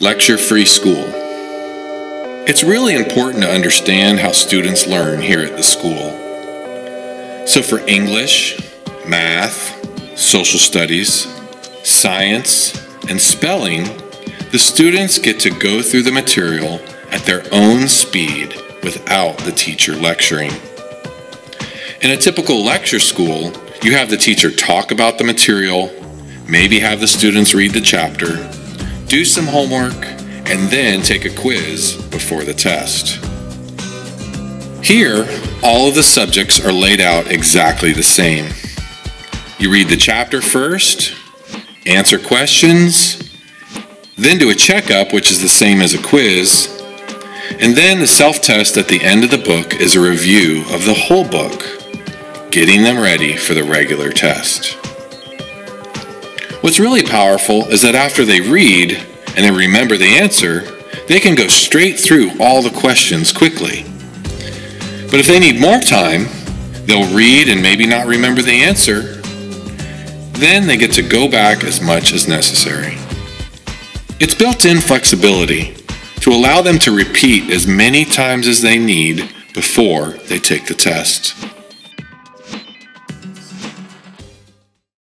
Lecture Free School. It's really important to understand how students learn here at the school. So, for English, math, social studies, science, and spelling, the students get to go through the material at their own speed without the teacher lecturing. In a typical lecture school, you have the teacher talk about the material, maybe have the students read the chapter, do some homework, and then take a quiz before the test. Here, all of the subjects are laid out exactly the same. You read the chapter first, answer questions, then do a checkup, which is the same as a quiz, and then the self test at the end of the book is a review of the whole book, getting them ready for the regular test. What's really powerful is that after they read and they remember the answer, they can go straight through all the questions quickly. But if they need more time, they'll read and maybe not remember the answer. Then they get to go back as much as necessary. It's built in flexibility to allow them to repeat as many times as they need before they take the test.